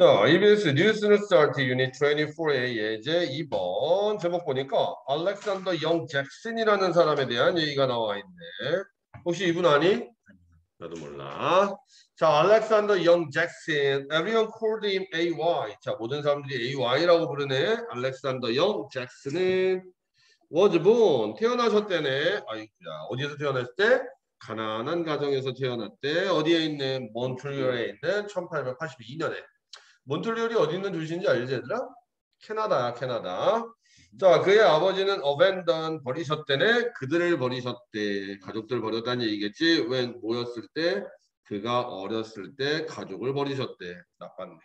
자, EBS 뉴수능 스타트 유닛 24의 예제 2번 제목 보니까 알렉산더 영 잭슨이라는 사람에 대한 얘기가 나와 있네. 혹시 이분 아니? 나도 몰라. 자, 알렉산더 영 잭슨. Everyone called him AY. 자, 모든 사람들이 AY라고 부르네. 알렉산더 영 잭슨은 was born. 태어나셨대네. 아이고야. 어디에서 태어났대? 가난한 가정에서 태어났대. 어디에 있는 몬트리올에 있는 1882년에. 몬트리올이 어디 있는 도시인지 알지 얘들아? 캐나다야 캐나다. 자 그의 아버지는 어벤던 버리셨대네. 그들을 버리셨대. 가족들 버렸다는 얘기겠지. 웬 모였을 때 그가 어렸을 때 가족을 버리셨대. 나빴네.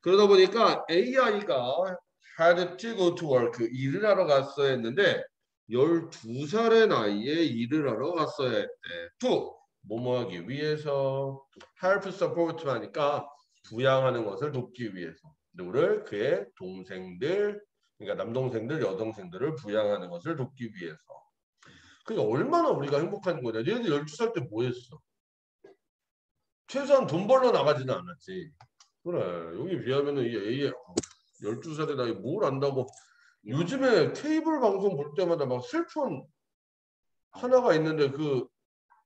그러다 보니까 AI가 had to go to work 일을 하러 갔어야 했는데 12살의 나이에 일을 하러 갔어야 했대. to 뭐뭐 하기 위해서 help support 하니까 부양하는 것을 돕기 위해서 누구를? 그의 동생들 그러니까 남동생들 여동생들을 부양하는 것을 돕기 위해서. 그게 얼마나 우리가 행복한 거냐. 얘들 12살 때 뭐 했어? 최소한 돈 벌러 나가지는 않았지. 그래 여기 비하면은 이 A의 12살에 나이 뭘 안다고. 요즘에 케이블 방송 볼 때마다 막 슬픈 하나가 있는데 그,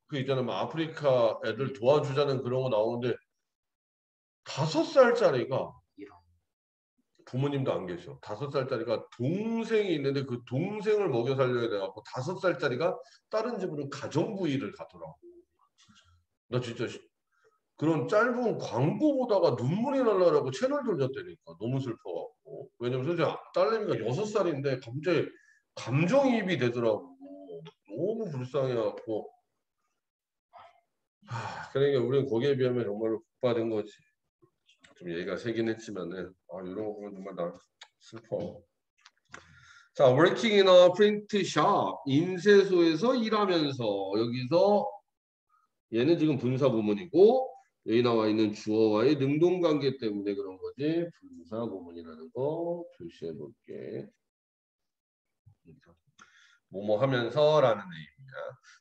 그 있잖아, 막 아프리카 애들 도와주자는 그런 거 나오는데 다섯 살짜리가 부모님도 안 계셔. 다섯 살짜리가 동생이 있는데 그 동생을 먹여 살려야 돼갖고 다섯 살짜리가 다른 집으로 가정부 일을 가더라고. 나 진짜 그런 짧은 광고 보다가 눈물이 날라라고 채널 돌렸다니까. 너무 슬퍼갖고. 왜냐면 솔직히 딸내미가 여섯 살인데 갑자기 감정이입이 되더라고. 너무 불쌍해갖고. 하, 그러니까 우리는 거기에 비하면 정말로 복받은 거지 좀 얘기가 세긴 했지만은 아 이런 거 보면 정말 나 슬퍼. 자, working in a print shop 인쇄소에서 일하면서 여기서 얘는 지금 분사 구문이고 여기 나와 있는 주어와의 능동 관계 때문에 그런 거지 분사 구문이라는 거 표시해 볼게. 뭐뭐 하면서라는 의미입니다.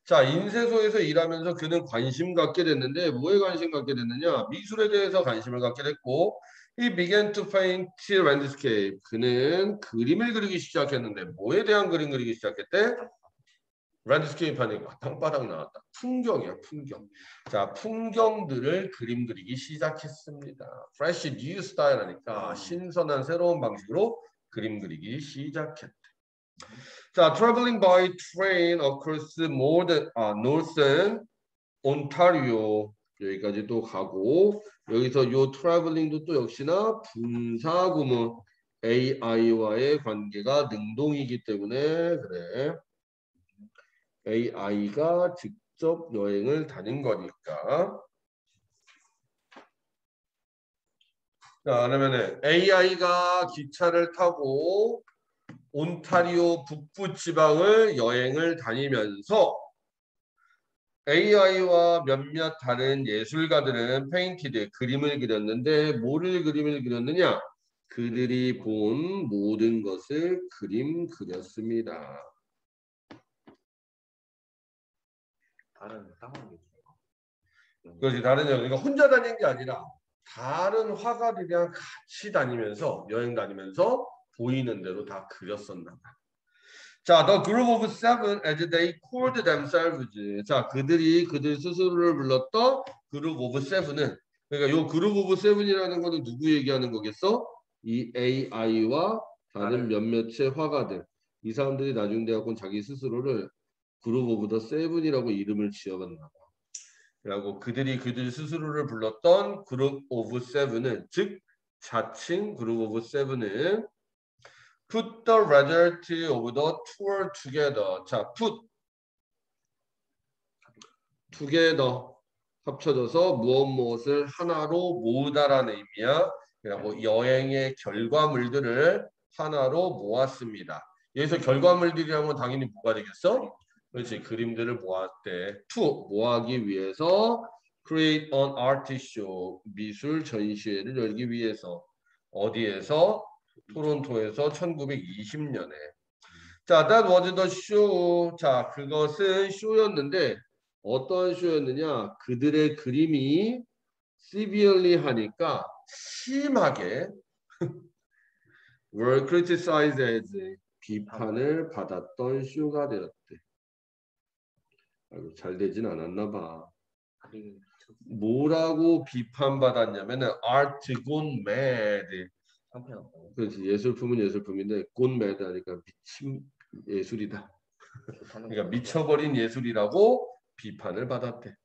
자, 인쇄소에서 일하면서 그는 관심 갖게 됐는데 뭐에 관심 갖게 됐느냐? 미술에 대해서 관심을 갖게 됐고 He began to paint landscape. 그는 그림을 그리기 시작했는데 뭐에 대한 그림 그리기 시작했대? landscape 하니까 땅바닥 나왔다. 풍경이야, 풍경. 자, 풍경들을 그림 그리기 시작했습니다. Fresh new style 하니까 신선한 새로운 방식으로 그림 그리기 시작했대. 자, traveling by train across more than 아, northern Ontario 여기까지 또 가고 여기서 요 traveling도 또 역시나 분사 구문 AI와의 관계가 능동이기 때문에 그래 AI가 직접 여행을 다닌 거니까 자 그러면은 AY가 기차를 타고 온타리오 북부 지방을 여행을 다니면서 AY와 몇몇 다른 예술가들은 painted 그림을 그렸는데 뭐를 그림을 그렸느냐? 그들이 본 모든 것을 그림 그렸습니다. 다른 땅을 그렇지 다른 여행 그러니까 혼자 다니는 게 아니라 다른 화가들이랑 같이 다니면서 여행 다니면서 보이는 대로 다 그렸었나 봐. 자, the group of seven as they called themselves. 자, 그들이 그들 스스로를 불렀던 group of seven은 그러니까 요 group of seven이라는 거는 누구 얘기하는 거겠어? 이 AI와 다른 몇몇의 화가들. 이 사람들이 나중 돼갖고 자기 스스로를 Group of the Seven이라고 이름을 지어봤나 봐. 그리고 그들이 그들 스스로를 불렀던 Group of Seven은 즉 자칭 Group of Seven은 put the result of the tour together. 자, put together 합쳐져서 무엇 무엇을 하나로 모으다라는 의미야. 그리고 여행의 결과물들을 하나로 모았습니다. 여기서 결과물들이라면 당연히 뭐가 되겠어? 그렇지. 그림들을 모았대. to 모하기 위해서 create an art show 미술 전시회를 열기 위해서 어디에서 토론토에서 1920년에 자, that was the show. 자, 그것은 쇼였는데 어떤 쇼였느냐? 그들의 그림이 severely 하니까 심하게 were criticized as 비판을 받았던 쇼가 되었대. 아이고, 잘 되진 않았나 봐. 뭐라고 비판받았냐면은 art gone mad. 형편없고 그렇지 예술품은 예술품인데 mad 하니까 미친 예술이다. 그러니까 미쳐버린 예술이라고 비판을 받았대.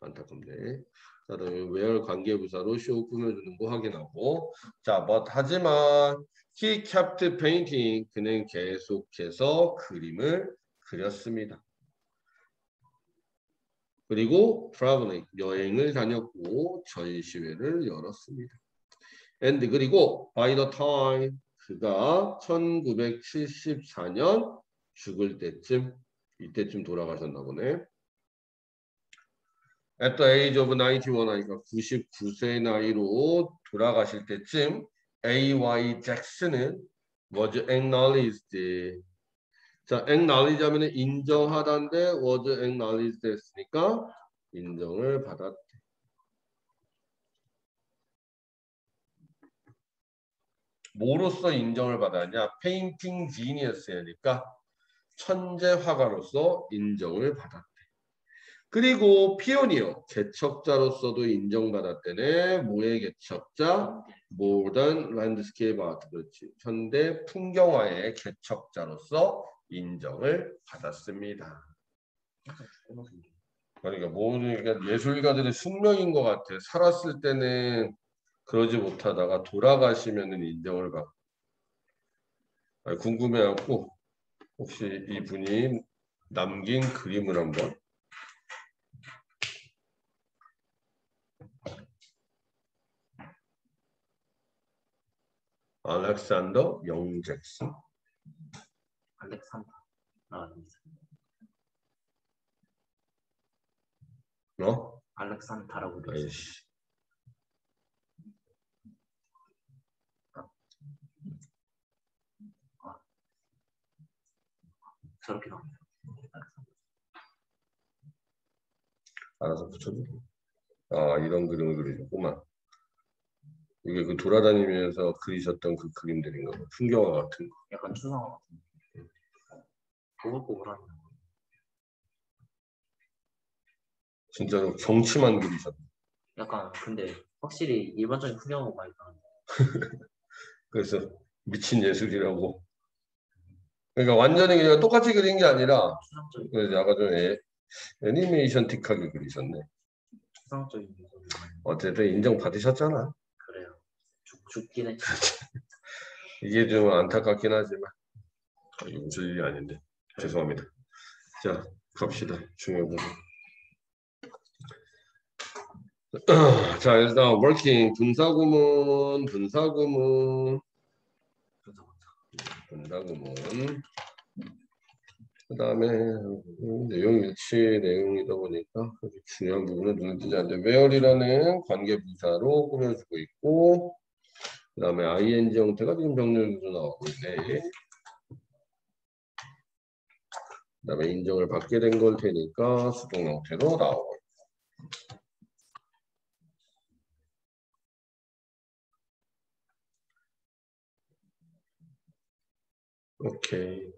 안타깝네. 자, 다음에 where 관계부사로 쇼 꾸며주는 거 확인하고 자, but 하지만 he kept painting 그는 계속해서 그림을 그렸습니다. 그리고 traveling 여행을 다녔고 전시회를 열었습니다. And 그리고 by the time 그가 1974년 죽을 때쯤 이때쯤 돌아가셨나 보네. At the age of 91 하니까 99세 나이로 돌아가실 때쯤 A.Y. 잭슨은 was acknowledged. 자, acknowledge 하면 인정하다인데 was acknowledged 했으니까 인정을 받았대. 뭐로서 인정을 받았냐? painting genius니까 천재 화가로서 인정을 받았대. 그리고 pioneer 개척자로서도 인정받았대네. 뭐의 개척자? modern landscape art 그렇지. 현대 풍경화의 개척자로서 인정을 받았습니다. 그러니까 모든 그러니까 예술가들의 숙명인 것 같아. 살았을 때는 그러지 못하다가 돌아가시면은 인정을 받고. 아니, 궁금해갖고 혹시 이분이 남긴 그림을 한번 알렉산더 영 잭슨 알렉산더 아. 어? 알렉산다라고 되어 있어요. 아이씨 저렇게 나옵니다. 알아서 붙여줘. 아 이런 그림을 그리셨구만. 이게 그 돌아다니면서 그리셨던 그 그림들인가 봐. 풍경화 같은 거. 약간 추상화 같은 느낌. 보글보글한 진짜로 경치만 그리셨. 약간 근데 확실히 일반적인 풍경하고 많이 다른 그래서 미친 예술이라고. 그러니까 완전히 그냥 똑같이 그린 게 아니라 약간 좀 애, 애니메이션틱하게 그리셨네. 추상적인 어쨌든 인정 받으셨잖아. 그래요. 죽, 죽긴 했지. 이게 좀 안타깝긴 하지만 아, 이거 무슨 일이 아닌데 죄송합니다. 자 갑시다 중요한 부분. 자 일단 working 분사구문 분사구문 분사구문 그 다음에 내용 일치 내용이다 보니까 중요한 부분은 눈에 띄지 않는데 where이라는 관계부사로 꾸며주고 있고 그 다음에 ing 형태가 지금 병렬로 나오고 있네. 그 다음에 인정을 받게 된 걸 테니까 수동 형태로 나오고 있고. 오케이.